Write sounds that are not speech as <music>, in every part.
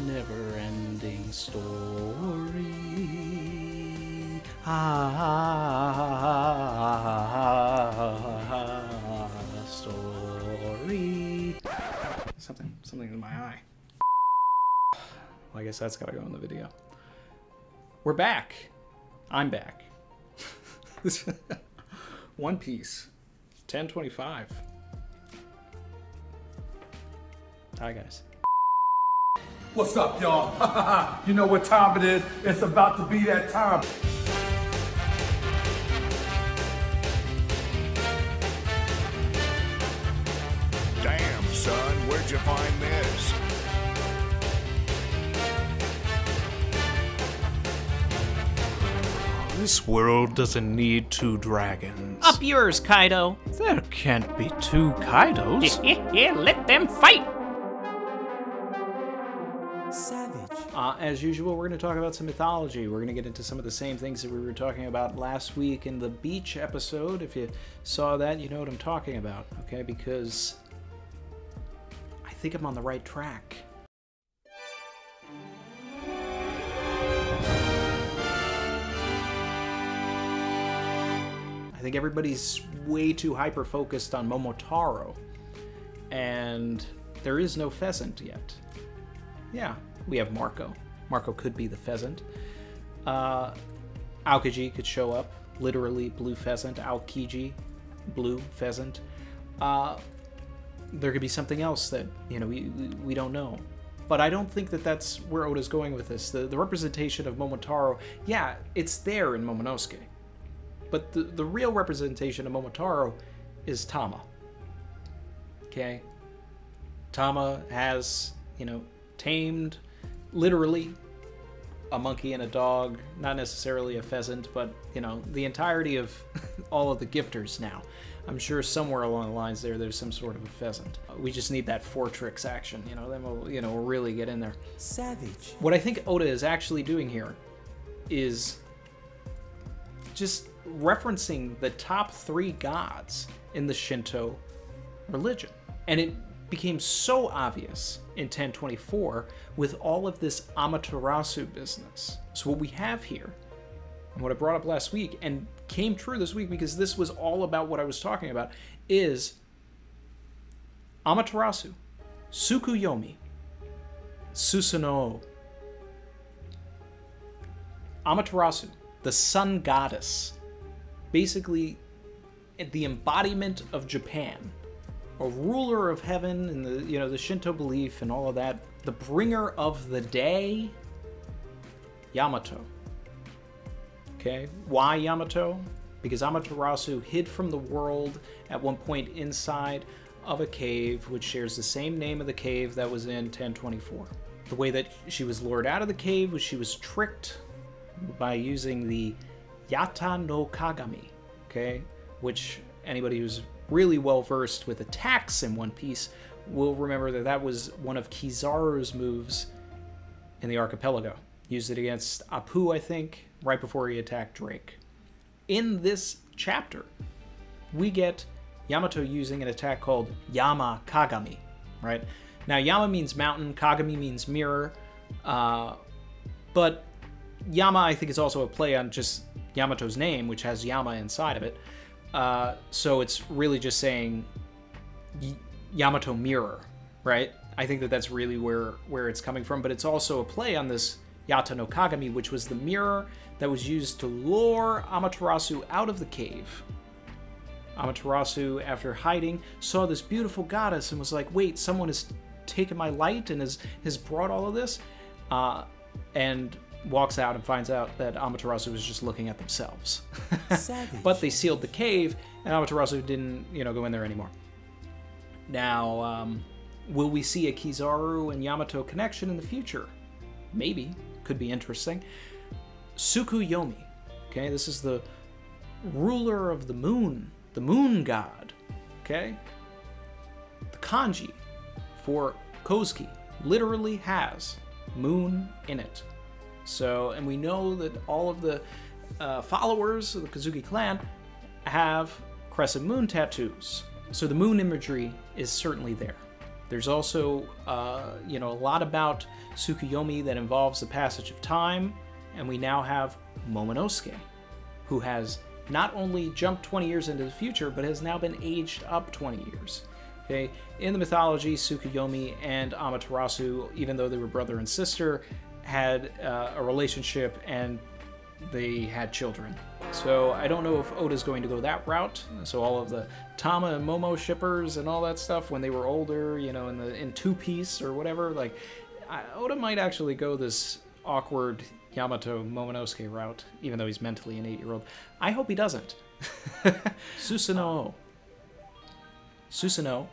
never ending story. Ah, story. Something, something in my eye. Well, I guess that's gotta go in the video. We're back. I'm back. <laughs> One Piece. 1025. Hi, guys. What's up, y'all? <laughs> you know what time it is? It's about to be that time. Damn, son, where'd you find this? This world doesn't need two dragons. Up yours, Kaido. There can't be two Kaidos. <laughs> Let them fight. As usual, we're going to talk about some mythology. We're going to get into some of the same things that we were talking about last week in the beach episode. If you saw that, you know what I'm talking about, okay? Because I think I'm on the right track. I think everybody's way too hyper focused on Momotaro, and there is no pheasant yet. Yeah, we have Marco. Marco could be the pheasant. Uh, Aokiji could show up, literally blue pheasant. Aokiji, blue pheasant. Uh, there could be something else that you know we we- don't know. But I don't think that that's where Oda's going with this. The the representation of Momotaro, yeah, it's there in Momonosuke. But the, the real representation of Momotaro is Tama. Okay? Tama has, you know, tamed literally a monkey and a dog, not necessarily a pheasant, but, you know, the entirety of <laughs> all of the gifters now. I'm sure somewhere along the lines there, there's some sort of a pheasant. We just need that four tricks action, you know, then we'll, you know, we'll really get in there. Savage. What I think Oda is actually doing here is just referencing the top three gods in the Shinto religion. And it became so obvious in 1024 with all of this Amaterasu business. So, what we have here, and what I brought up last week, and came true this week because this was all about what I was talking about, is Amaterasu, Tsukuyomi, Susanoo, Amaterasu, the sun goddess, basically the embodiment of Japan, a ruler of heaven and the you know the Shinto belief and all of that, the bringer of the day, Yamato. Okay, why Yamato? Because Amaterasu hid from the world at one point inside of a cave which shares the same name of the cave that was in 1024. The way that she was lured out of the cave was she was tricked by using the Yata no Kagami, okay? Which anybody who's really well versed with attacks in One Piece will remember that that was one of Kizaru's moves in the archipelago. Used it against Apoo, I think, right before he attacked Drake. In this chapter, we get Yamato using an attack called Yama Kagami, right? Now, Yama means mountain, Kagami means mirror, uh, but Yama, I think, is also a play on just Yamato's name, which has Yama inside of it. Uh, so it's really just saying Yamato mirror, right? I think that that's really where where it's coming from. But it's also a play on this Yata no Kagami, which was the mirror that was used to lure Amaterasu out of the cave. Amaterasu, after hiding, saw this beautiful goddess and was like, "Wait, someone has taken my light and has has brought all of this," uh, and walks out and finds out that Amaterasu was just looking at themselves. <laughs> But they sealed the cave, and Amaterasu didn't, you know, go in there anymore. Now, um, will we see a Kizaru and Yamato connection in the future? Maybe. Could be interesting. Tsukuyomi. Okay, this is the ruler of the moon, the moon god. Okay? The kanji for Kozuki literally has moon in it. So, and we know that all of the uh, followers of the Kozuki clan have crescent moon tattoos. So the moon imagery is certainly there. There's also, uh, you know, a lot about Tsukuyomi that involves the passage of time, and we now have Momonosuke, who has not only jumped 20 years into the future, but has now been aged up 20 years. Okay, in the mythology, Tsukuyomi and Amaterasu, even though they were brother and sister, had uh, a relationship and they had children. So I don't know if Oda's going to go that route. So all of the Tama and Momo shippers and all that stuff when they were older, you know, in the in Two Piece or whatever, like I, Oda might actually go this awkward Yamato Momonosuke route, even though he's mentally an eight-year-old. I hope he doesn't. <laughs> Susanoo. Susanoo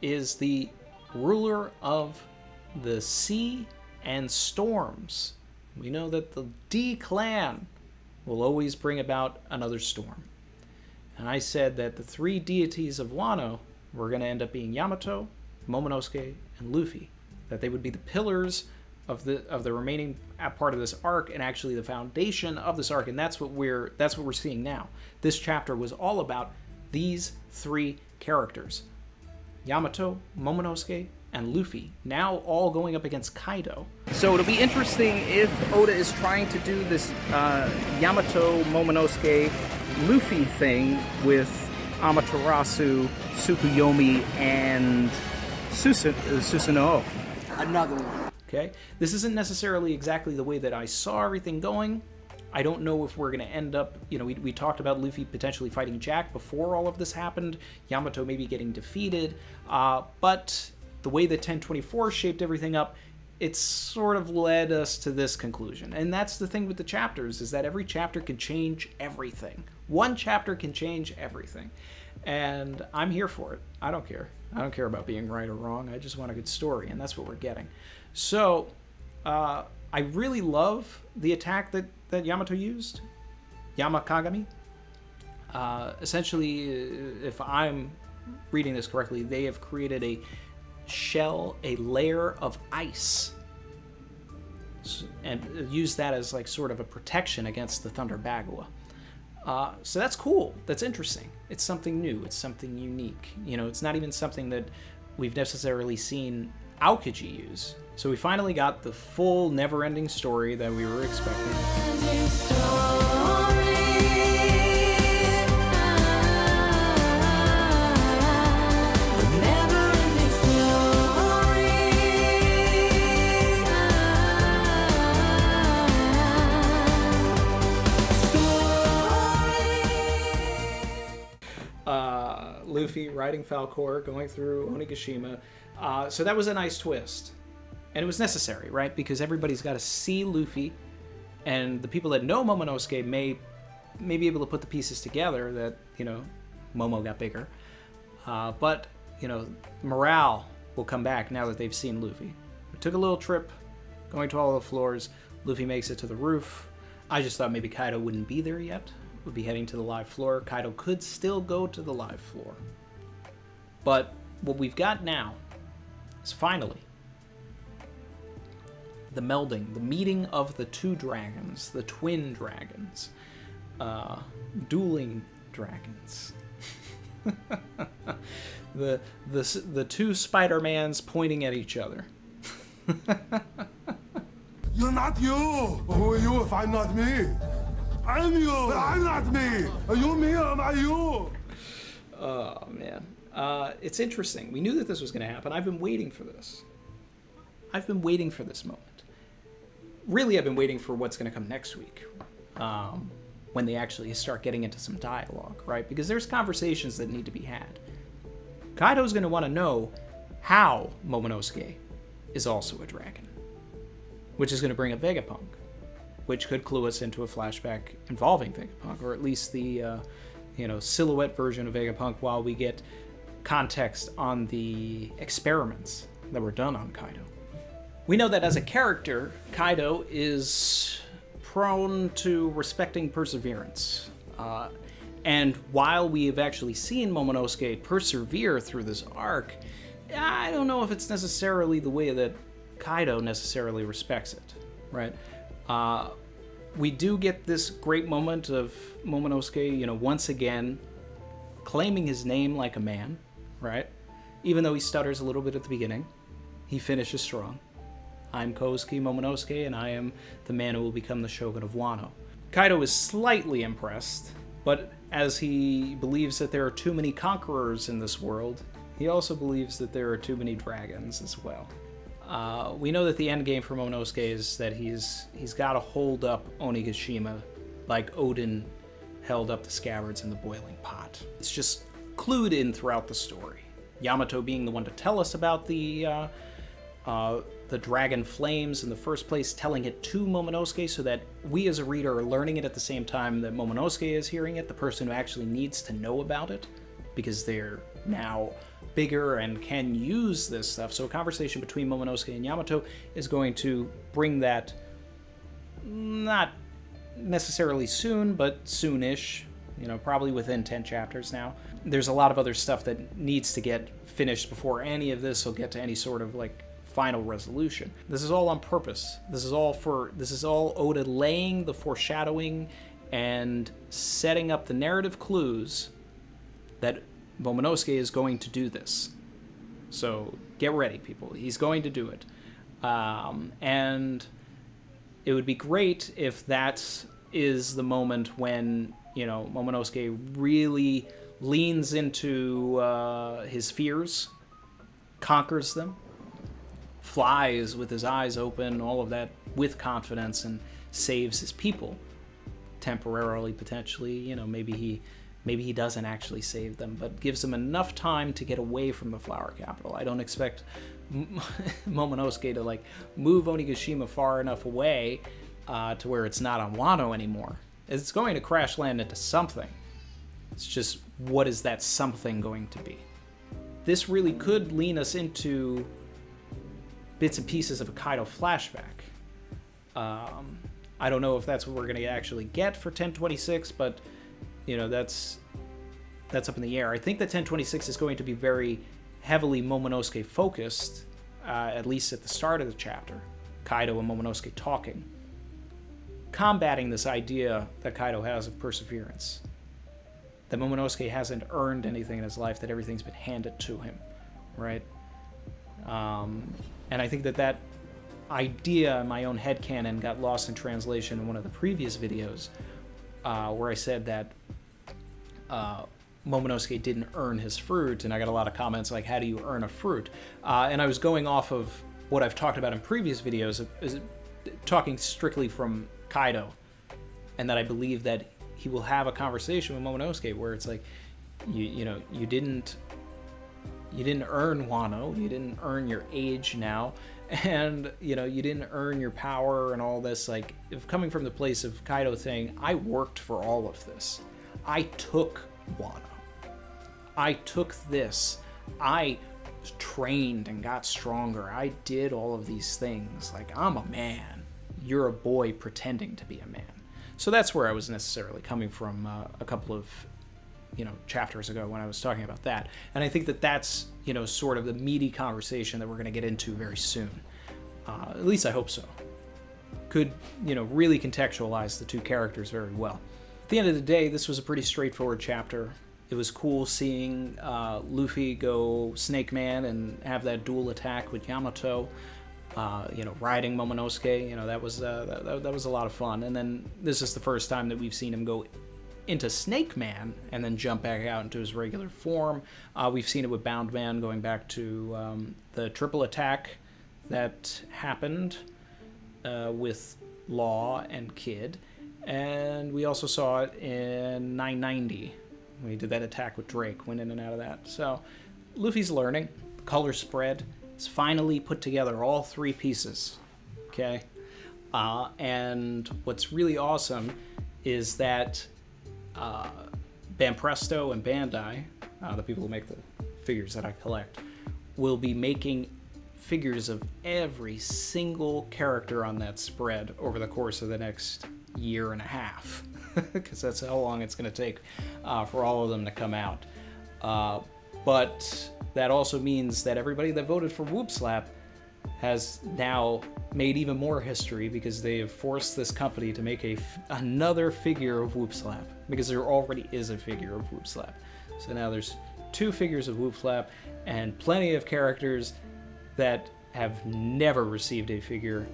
is the ruler of the sea and storms. We know that the D clan will always bring about another storm. And I said that the three deities of Wano were going to end up being Yamato, Momonosuke, and Luffy. That they would be the pillars of the of the remaining uh, part of this arc and actually the foundation of this arc and that's what we're that's what we're seeing now. This chapter was all about these three characters. Yamato, Momonosuke, and Luffy, now all going up against Kaido. So it'll be interesting if Oda is trying to do this uh, Yamato, Momonosuke, Luffy thing with Amaterasu, Tsukuyomi, and Susan- uh, Susanoo. Another one. Okay? This isn't necessarily exactly the way that I saw everything going. I don't know if we're going to end up, you know, we, we talked about Luffy potentially fighting Jack before all of this happened, Yamato maybe getting defeated, uh, but the way the 1024 shaped everything up, it's sort of led us to this conclusion. And that's the thing with the chapters, is that every chapter can change everything. One chapter can change everything. And I'm here for it. I don't care. I don't care about being right or wrong. I just want a good story, and that's what we're getting. So, uh, I really love the attack that, that Yamato used, Yamakagami. Uh, essentially, if I'm reading this correctly, they have created a shell, a layer of ice, and use that as like sort of a protection against the Thunder Bagua. Uh, so that's cool. That's interesting. It's something new. It's something unique. You know, it's not even something that we've necessarily seen Aokiji use. So we finally got the full never-ending story that we were expecting. Luffy riding Falkor, going through Onigashima. Uh, so that was a nice twist. And it was necessary, right? Because everybody's got to see Luffy, and the people that know Momonosuke may may be able to put the pieces together that, you know, Momo got bigger. Uh, but, you know, morale will come back now that they've seen Luffy. We took a little trip going to all the floors. Luffy makes it to the roof. I just thought maybe Kaido wouldn't be there yet. Would be heading to the live floor. Kaido could still go to the live floor. But what we've got now is finally the melding, the meeting of the two dragons, the twin dragons, uh, dueling dragons. <laughs> the the the two Spider-Mans pointing at each other. <laughs> You're not you. Who are you if I'm not me? I'm you. But I'm not me. Are you me or am I you? Oh man, uh, it's interesting. We knew that this was going to happen. I've been waiting for this. I've been waiting for this moment. Really, I've been waiting for what's going to come next week, um, when they actually start getting into some dialogue, right? Because there's conversations that need to be had. Kaido's going to want to know how Momonosuke is also a dragon, which is going to bring up Vegapunk, which could clue us into a flashback involving Vegapunk, or at least the uh, you know silhouette version of Vegapunk, while we get context on the experiments that were done on Kaido. We know that as a character, Kaido is prone to respecting perseverance. Uh, and while we have actually seen Momonosuke persevere through this arc, I don't know if it's necessarily the way that Kaido necessarily respects it, right? Uh, we do get this great moment of Momonosuke, you know, once again claiming his name like a man, right? even though he stutters a little bit at the beginning, he finishes strong. I'm Kozuki Momonosuke, and I am the man who will become the Shogun of Wano. Kaido is slightly impressed, but as he believes that there are too many conquerors in this world, he also believes that there are too many dragons as well. Uh, we know that the end game for Momonosuke is that he's he's got to hold up Onigashima like Oden held up the scabbards in the boiling pot. It's just clued in throughout the story. Yamato being the one to tell us about the uh, uh, the dragon flames in the first place, telling it to Momonosuke so that we as a reader are learning it at the same time that Momonosuke is hearing it, the person who actually needs to know about it, because they're now bigger and can use this stuff. So a conversation between Momonosuke and Yamato is going to bring that not necessarily soon, but soonish. You know, probably within 10 chapters now. There's a lot of other stuff that needs to get finished before any of this will get to any sort of like final resolution. This is all on purpose. This is all for this is all Oda laying the foreshadowing and setting up the narrative clues that Momonosuke is going to do this. So get ready, people. He's going to do it. Um, and it would be great if that is the moment when, you know, Momonosuke really leans into uh, his fears, conquers them, flies with his eyes open, all of that with confidence, and saves his people temporarily, potentially. You know, maybe he maybe he doesn't actually save them, but gives them enough time to get away from the flower capital. I don't expect <laughs> Momonosuke to like move Onigashima far enough away uh, to where it's not on Wano anymore. It's going to crash land into something. It's just what is that something going to be? This really could lean us into bits and pieces of a Kaido flashback. Um, I don't know if that's what we're going to actually get for 1026, but you know that's that's up in the air. I think that 1026 is going to be very heavily Momonosuke focused, uh, at least at the start of the chapter. Kaido and Momonosuke talking, combating this idea that Kaido has of perseverance. That Momonosuke hasn't earned anything in his life, that everything's been handed to him, right? Um, and I think that that idea my own head headcanon got lost in translation in one of the previous videos uh, where I said that uh, Momonosuke didn't earn his fruit, and I got a lot of comments like, "How do you earn a fruit?" Uh, and I was going off of what I've talked about in previous videos, is talking strictly from Kaido, and that I believe that he will have a conversation with Momonosuke where it's like, you you know, you didn't you didn't earn Wano, you didn't earn your age now, <laughs> and you know you didn't earn your power and all this. Like, if coming from the place of Kaido saying, "I worked for all of this." I took Wano. I took this. I trained and got stronger. I did all of these things. Like, I'm a man. You're a boy pretending to be a man. So that's where I was necessarily coming from uh, a couple of, you know, chapters ago when I was talking about that. And I think that that's, you know, sort of the meaty conversation that we're going to get into very soon. Uh, at least I hope so. Could, you know, really contextualize the two characters very well. At the end of the day, this was a pretty straightforward chapter. It was cool seeing uh, Luffy go Snake Man and have that dual attack with Yamato. Uh, you know, riding Momonosuke. You know, that was uh, that, that was a lot of fun. And then this is the first time that we've seen him go into Snake Man and then jump back out into his regular form. Uh, we've seen it with Bound Man going back to um, the triple attack that happened uh, with Law and Kid. And we also saw it in 990 when he did that attack with Drake, went in and out of that. So Luffy's learning. Color spread. It's finally put together all three pieces. Okay? Uh, and what's really awesome is that uh, Banpresto and Bandai, uh, the people who make the figures that I collect, will be making figures of every single character on that spread over the course of the next year and a half, <laughs> because that's how long it's going to take uh, for all of them to come out. But that also means that everybody that voted for Whoop Slap has now made even more history because they have forced this company to make a another figure of Whoop Slap because there already is a figure of Whoop Slap. So now there's two figures of Whoop Slap, and plenty of characters that have never received a figure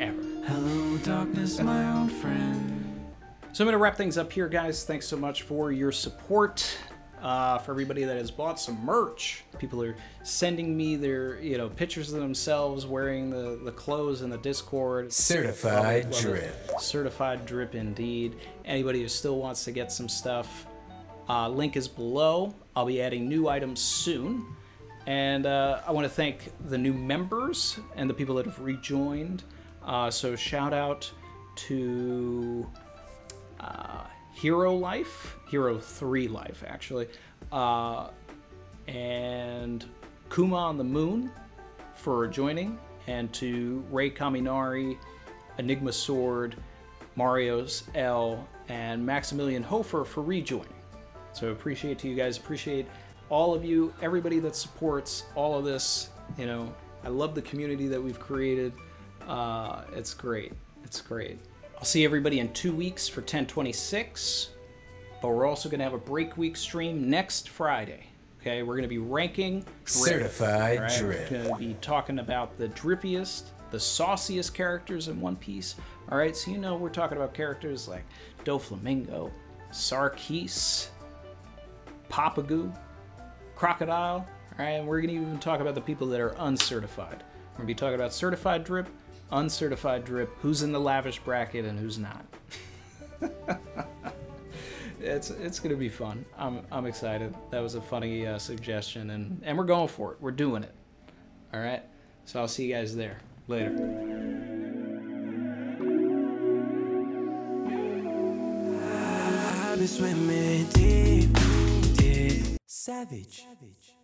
ever. Hello, darkness, my old friend. So I'm going to wrap things up here, guys. Thanks so much for your support. Uh, for everybody that has bought some merch, people are sending me their, you know, pictures of themselves wearing the, the clothes in the Discord. Certified Love it, love it. drip. Certified drip, indeed. Anybody who still wants to get some stuff, uh, link is below. I'll be adding new items soon. And uh, I want to thank the new members and the people that have rejoined. Uh, so shout out to uh, Hero Life, Hero 3 Life, actually, uh, and Kuma on the Moon for joining, and to Ray Kaminari, Enigma Sword, Mario's L, and Maximilian Hofer for rejoining. So appreciate to you guys, appreciate all of you, everybody that supports all of this. You know, I love the community that we've created. Uh, it's great. It's great. I'll see everybody in two weeks for 1026. But we're also going to have a break week stream next Friday. Okay, we're going to be ranking drip. Certified right, drip. We're going to be talking about the drippiest, the sauciest characters in One Piece. All right, so you know we're talking about characters like Doflamingo, Sarquiss, Papagoo, Crocodile. All right, and we're going to even talk about the people that are uncertified. We're going to be talking about certified drip, uncertified drip, who's in the lavish bracket and who's not. <laughs> it's it's gonna be fun. I'm I'm excited. That was a funny uh, suggestion, and and we're going for it. We're doing it. All right. So I'll see you guys there later. Swimming deep, deep. Savage. Savage.